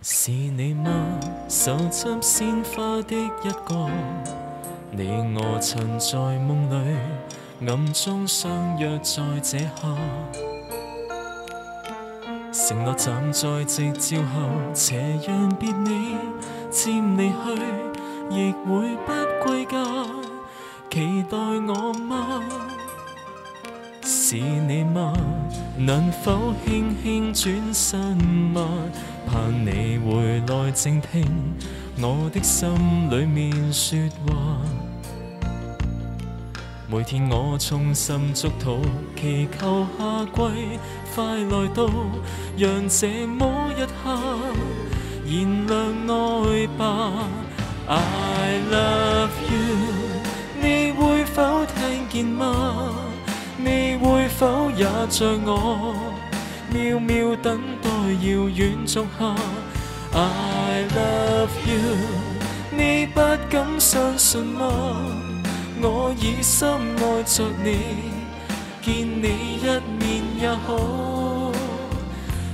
是你吗？手执鲜花的一个，你我曾在梦里暗中相约，在这夏，承诺站在夕照后，斜阳别你，渐离去，亦会不归家，期待我吗？是你吗？能否轻轻转身吗？盼你回来静听我的心里面说话。每天我衷心祝祷，祈求下季快来到，让这么一刻燃亮爱吧。I love you，你会否听见吗？你。否也在我渺渺等待遥远仲夏。I love you，你不敢相信吗？我已深爱着你，见你一面也好，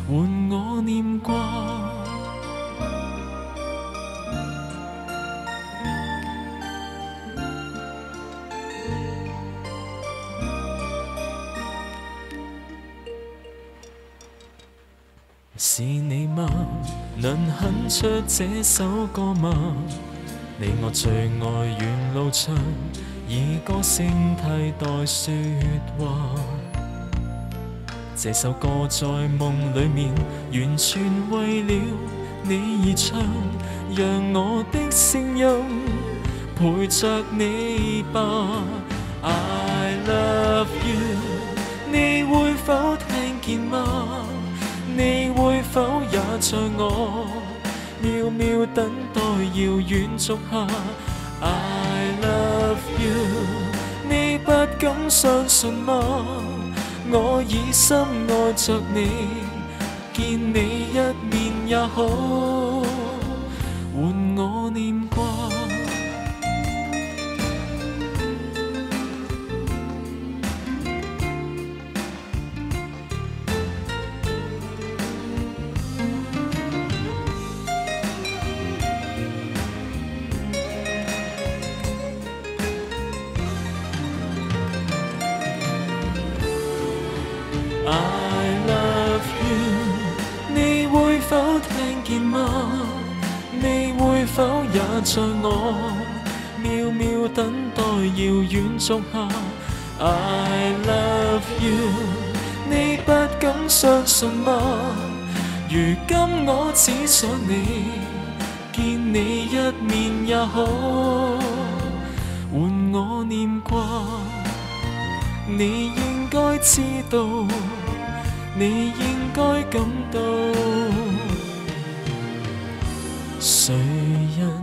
换我念挂。是你吗？能哼出这首歌吗？你我最爱沿路唱，以歌声替代说话。这首歌在梦里面，完全为了你而唱，让我的声音陪着你吧。I love。在我渺渺等待遥远足下。i love you，你不敢相信吗？我以深爱着你，见你一面也好。I love you，你会否听见吗？你会否也在我渺渺等待遥远仲夏？I love you，你不敢相信吗？如今我只想你见你一面也好，换我念挂，你。该知道，你应该感到，谁人？